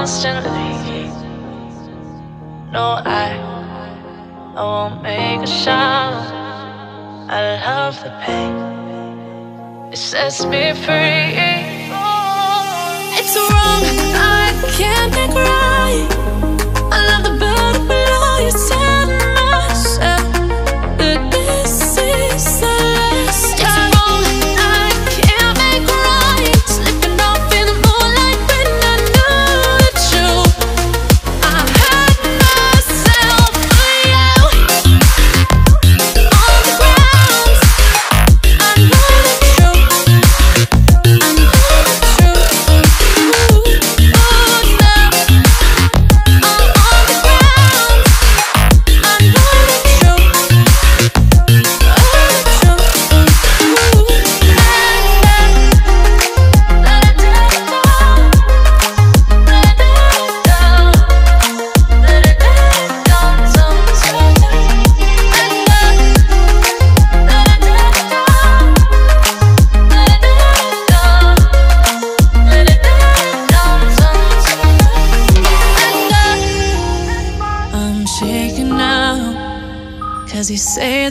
constantly. No, I, I won't make a sound. I love the pain. It sets me free. It's wrong. I can't think right.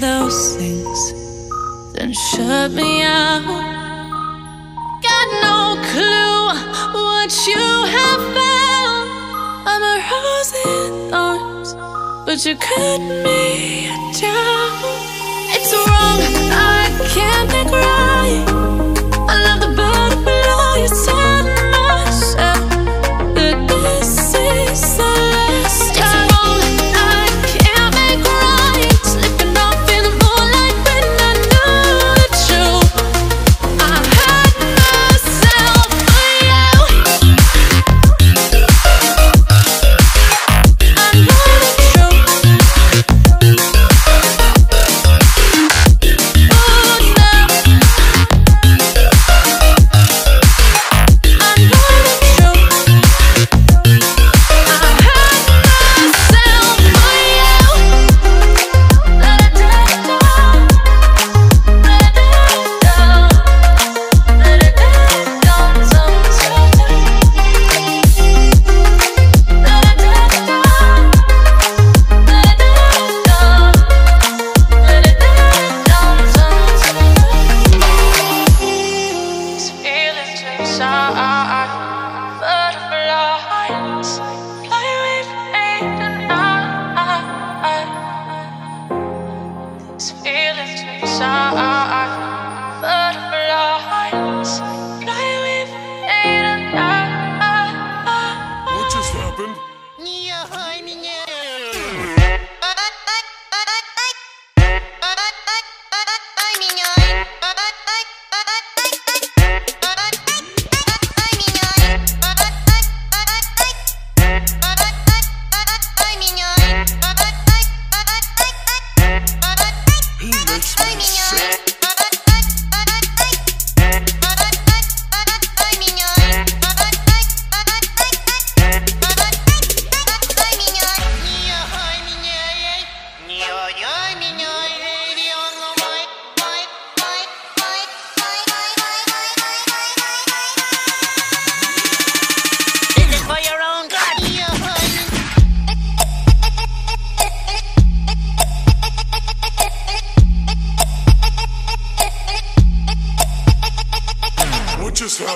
those things, then shut me out. Got no clue what you have found. I'm a rose in thorns, but you cut me down. It's wrong, I can't think right.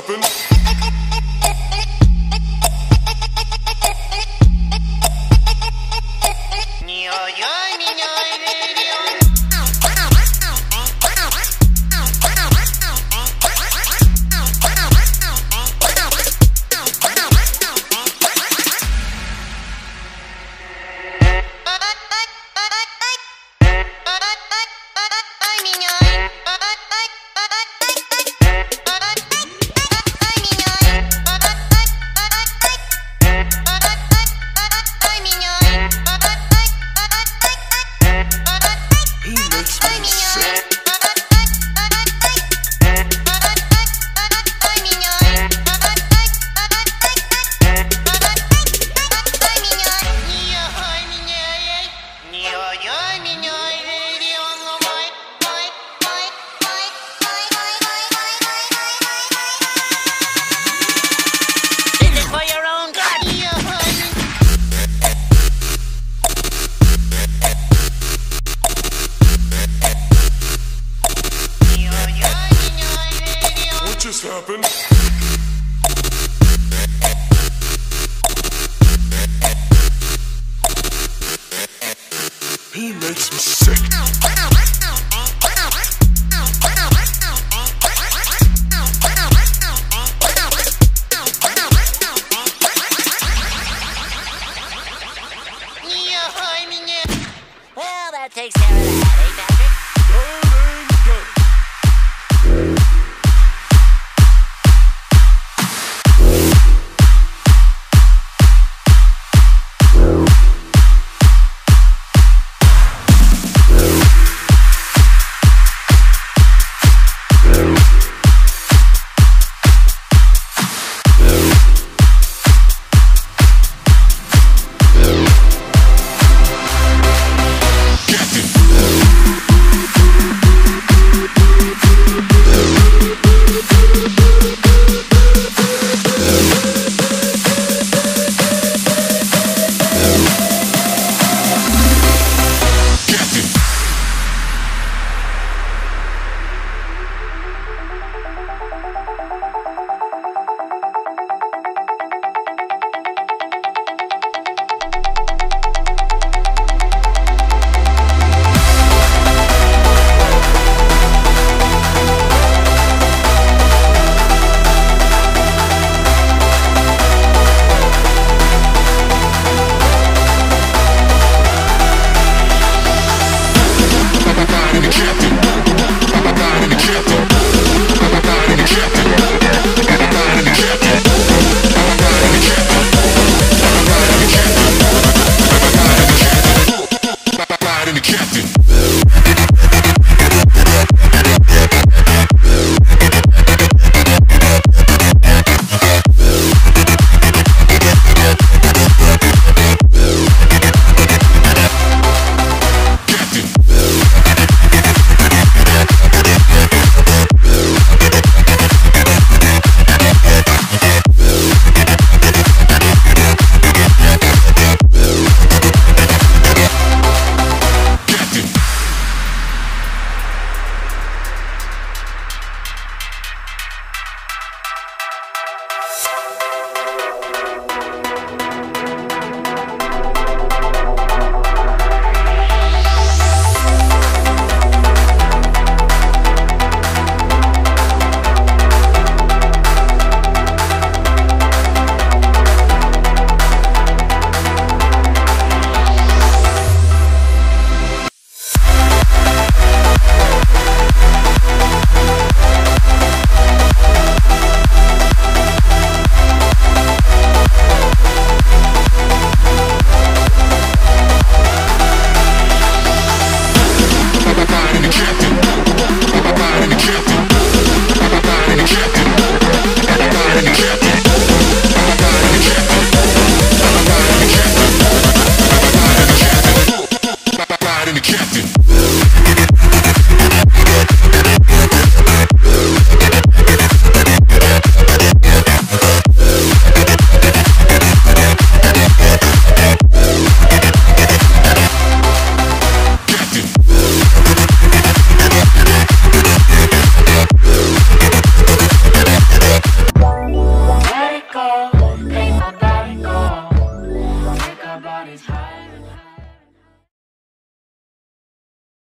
What just